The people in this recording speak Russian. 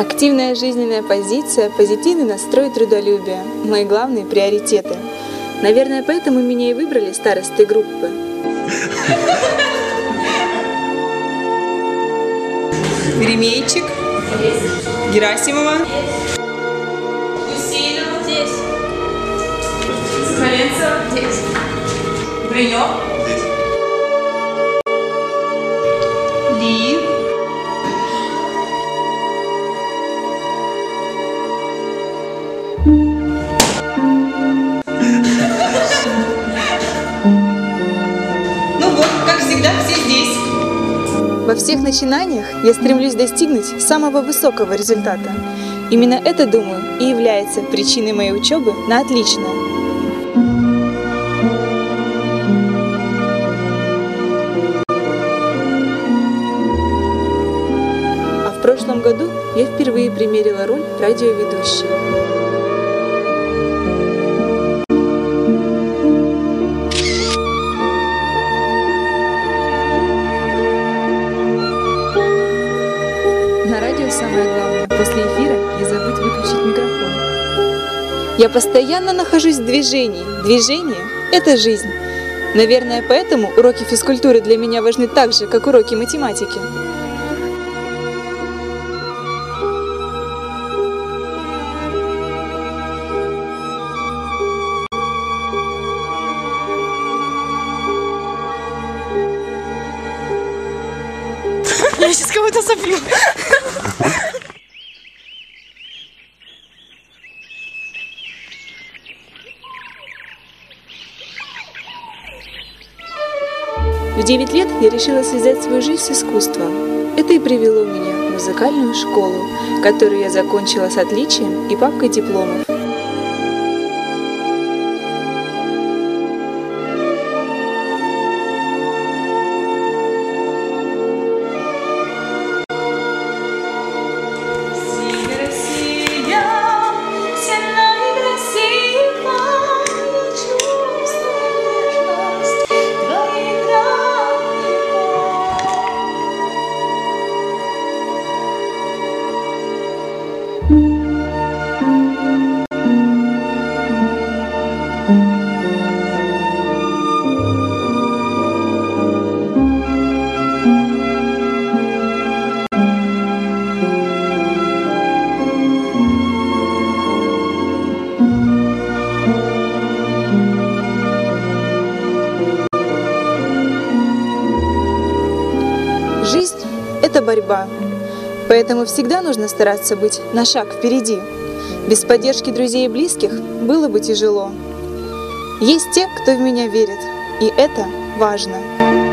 Активная жизненная позиция, позитивный настрой, трудолюбие – мои главные приоритеты. Наверное, поэтому меня и выбрали старостой группы. Ремейчик. Герасимова. Гусейнова. Здесь. Коленцева. Здесь. Бринев. Всегда, все здесь. Во всех начинаниях я стремлюсь достигнуть самого высокого результата. Именно это, думаю, и является причиной моей учебы на отлично. А в прошлом году я впервые примерила роль радиоведущей. Радио самое главное после эфира не забыть выключить микрофон. Я постоянно нахожусь в движении. Движение – это жизнь. Наверное, поэтому уроки физкультуры для меня важны так же, как уроки математики. Я сейчас кого-то соплю. 9 лет я решила связать свою жизнь с искусством. Это и привело меня в музыкальную школу, которую я закончила с отличием и папкой дипломов. Это борьба, поэтому всегда нужно стараться быть на шаг впереди. Без поддержки друзей и близких было бы тяжело. Есть те, кто в меня верит, и это важно.